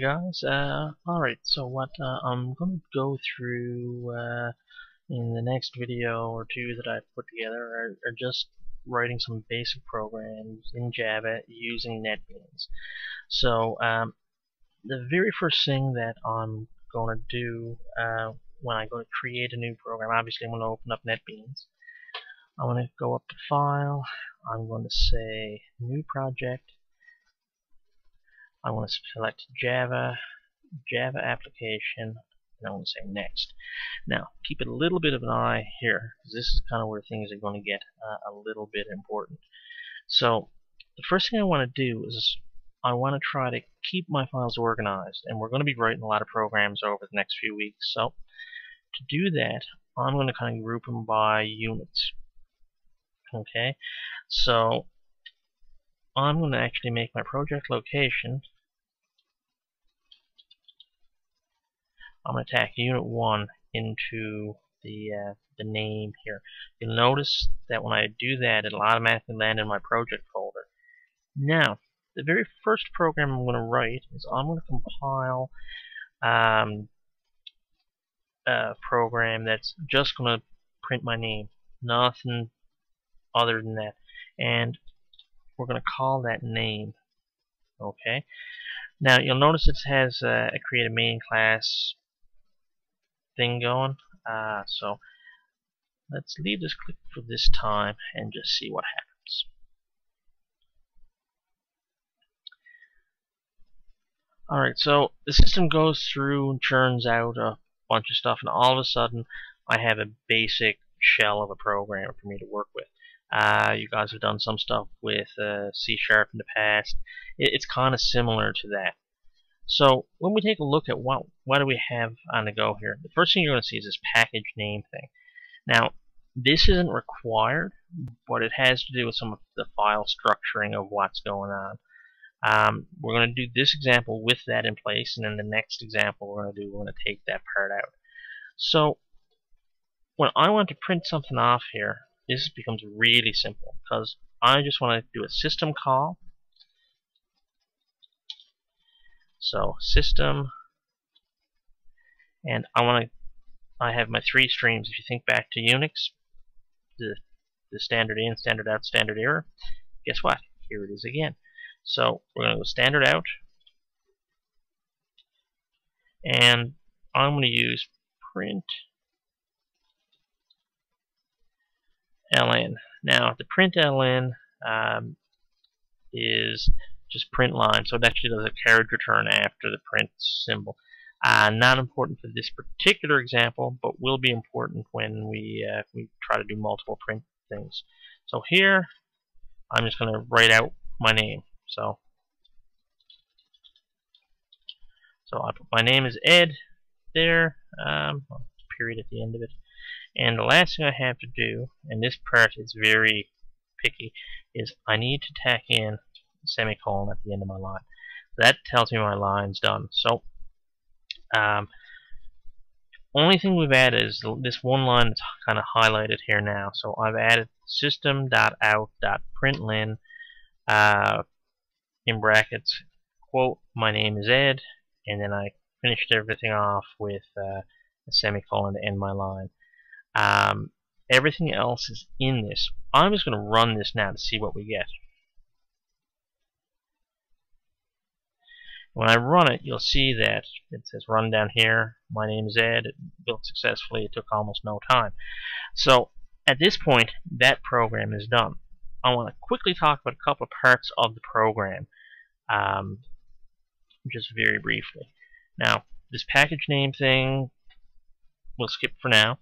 Guys, uh, alright, so what uh, I'm going to go through uh, in the next video or two that I've put together are, are, just writing some basic programs in Java using NetBeans. So um, the very first thing that I'm going to do uh, when I go to create a new program, obviously I'm going to open up NetBeans. I'm going to go up to File, I'm going to say New Project, I want to select Java, Java application, and I want to say next. Now, keep a little bit of an eye here, because this is kind of where things are going to get uh, a little bit important. So, the first thing I want to do is I want to try to keep my files organized, and we're going to be writing a lot of programs over the next few weeks. So, to do that, I'm going to kind of group them by units. Okay, so I'm going to actually make my project location. I'm going to tack unit 1 into the uh, the name here. You'll notice that when I do that, it'll automatically land in my project folder. Now, the very first program I'm going to write is I'm going to compile um, a program that's just going to print my name. Nothing other than that. And we're going to call that name. Okay. Now you'll notice it has uh, a create a main class thing going. Uh, so let's leave this click for this time and just see what happens. Alright, so the system goes through and churns out a bunch of stuff, and all of a sudden I have a basic shell of a program for me to work with. Uh, you guys have done some stuff with uh, C Sharp in the past. It, it's kind of similar to that. So when we take a look at what what do we have on the go here, the first thing you're going to see is this package name thing. Now this isn't required, but it has to do with some of the file structuring of what's going on. Um, we're going to do this example with that in place, and then the next example we're going to do, we're going to take that part out. So when I want to print something off here, this becomes really simple because I just want to do a system call. So system, and I want to. I have my three streams. If you think back to Unix, the the standard in, standard out, standard error. Guess what? Here it is again. So we're going to go standard out, and I'm going to use print ln. Now the print ln um, is just print line, so it actually does a carriage return after the print symbol. Uh, not important for this particular example, but will be important when we uh, we try to do multiple print things. So here, I'm just going to write out my name. So, so I put my name is Ed there, um, period at the end of it. And the last thing I have to do, and this part is very picky, is I need to tack in a semicolon at the end of my line. That tells me my line's done. So, um, only thing we've added is this one line that's kind of highlighted here now. So I've added system.out.println uh, in brackets, quote, my name is Ed, and then I finished everything off with uh, a semicolon to end my line. Um, everything else is in this. I'm just going to run this now to see what we get. When I run it, you'll see that it says run down here. My name is Ed. It built successfully. It took almost no time. So at this point, that program is done. I want to quickly talk about a couple of parts of the program, um, just very briefly. Now, this package name thing, we'll skip for now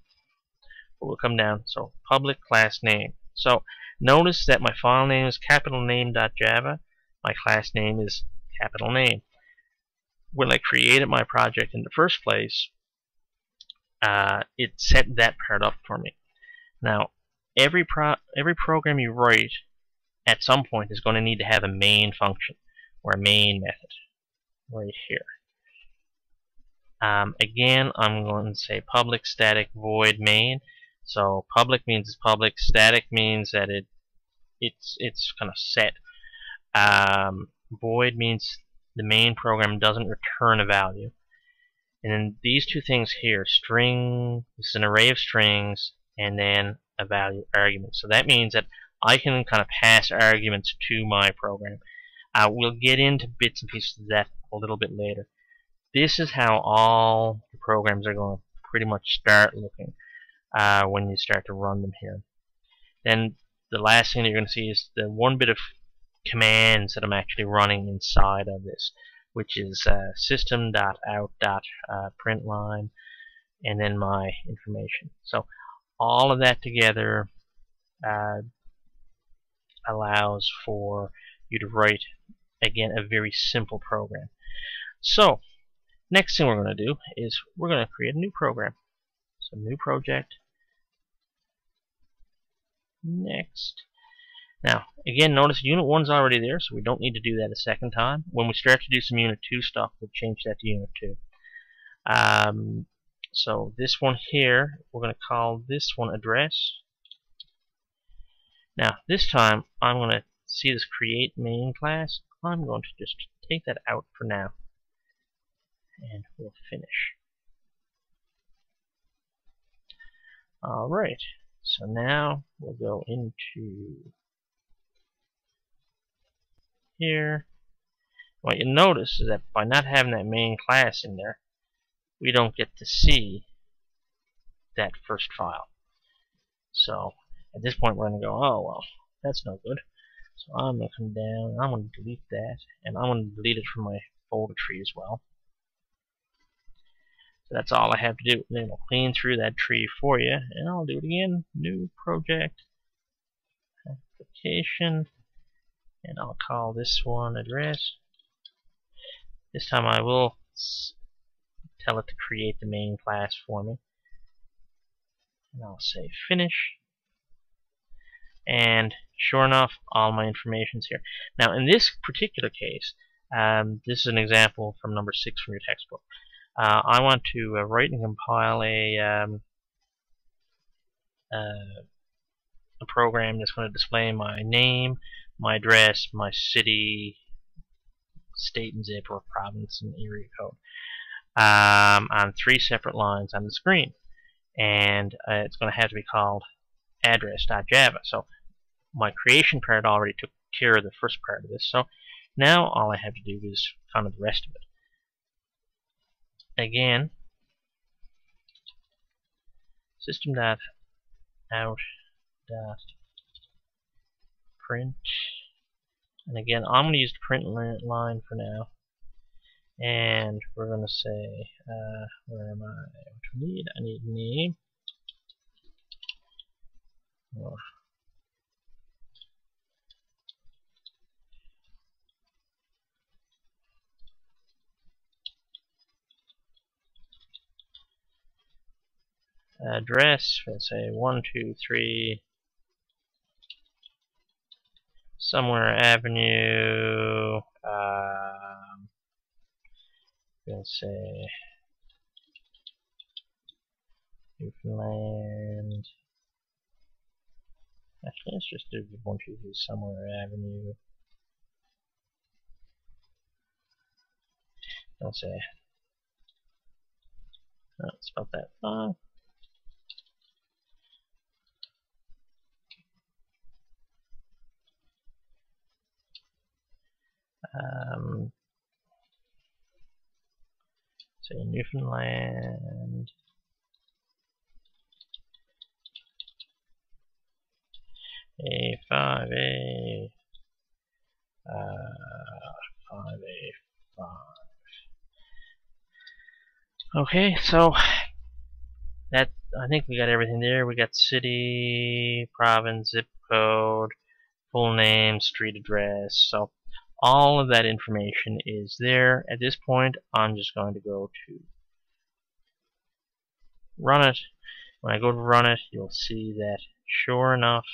will come down. So public class name. So notice that my file name is capital name.java. My class name is capital name. When I created my project in the first place, uh, it set that part up for me. Now, every pro every program you write at some point is going to need to have a main function or a main method right here. Um, again, I'm going to say public static void main. So public means it's public. Static means that it it's it's kind of set. Um, void means the main program doesn't return a value. And then these two things here, string, is an array of strings, and then a value argument. So that means that I can kind of pass arguments to my program. Uh, we'll get into bits and pieces of that a little bit later. This is how all the programs are going to pretty much start looking uh, when you start to run them here. Then the last thing that you're going to see is the one bit of commands that I'm actually running inside of this which is uh, system.out.println uh, and then my information. So all of that together uh, allows for you to write again a very simple program. So next thing we're going to do is we're going to create a new program. So new project. Next. Now, again, notice Unit 1's already there, so we don't need to do that a second time. When we start to do some Unit 2 stuff, we'll change that to Unit 2. Um, so this one here, we're going to call this one address. Now, this time, I'm going to see this create main class. I'm going to just take that out for now. And we'll finish. Alright, so now we'll go into here. What you notice is that by not having that main class in there, we don't get to see that first file. So at this point we're going to go, oh well, that's no good. So I'm going to come down, I'm going to delete that, and I'm going to delete it from my folder tree as well. So that's all I have to do. Then it'll clean through that tree for you, and I'll do it again. New project, application, and I'll call this one address. This time I will tell it to create the main class for me. And I'll say finish. And sure enough, all my information's here. Now, in this particular case, um, this is an example from number six from your textbook. Uh, I want to uh, write and compile a um, uh, a program that's going to display my name, my address, my city, state and zip, or province and area code um, on three separate lines on the screen. And uh, it's going to have to be called address.java. So my creation part already took care of the first part of this. So now all I have to do is kind of the rest of it. Again, system dot out dot print. And again, I'm going to use the print line for now. And we're going to say, uh, where am I? What do I need? I need name. Oh. Address, let's say 123 somewhere Avenue. Um, let's say Newfoundland. Actually, let's just do one, two, three, somewhere Avenue. Let's say. Oh, spelled that wrong. Um, say Newfoundland a five a uh, five a five. Okay, so that I think we got everything there. We got city, province, zip code, full name, street address. So all of that information is there. At this point, I'm just going to go to run it. When I go to run it, you'll see that sure enough,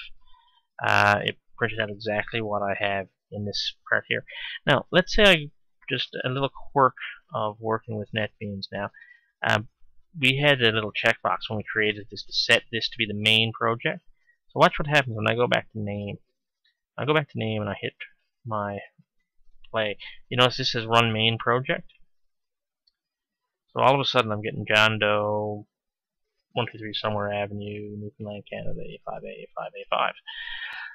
uh, it printed out exactly what I have in this part here. Now, let's say I just a little quirk of working with NetBeans now. Um, we had a little checkbox when we created this to set this to be the main project. So watch what happens when I go back to name. I go back to name and I hit my play. You notice this says run main project. So all of a sudden I'm getting John Doe 123 Somewhere Avenue, Newfoundland, Canada, A5A, A5A5.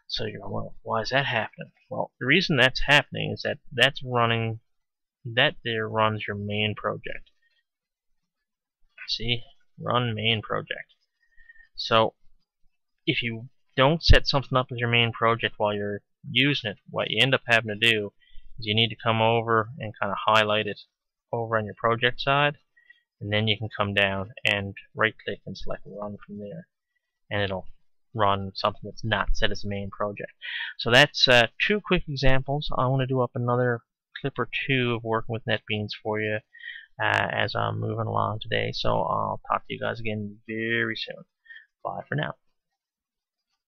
So you're going, well, why is that happening? Well, the reason that's happening is that that's running, that there runs your main project. See? Run main project. So if you don't set something up as your main project while you're using it, what you end up having to do you need to come over and kind of highlight it over on your project side and then you can come down and right click and select run from there and it'll run something that's not set as a main project. So that's uh, two quick examples. I want to do up another clip or two of working with NetBeans for you uh, as I'm moving along today. So I'll talk to you guys again very soon. Bye for now.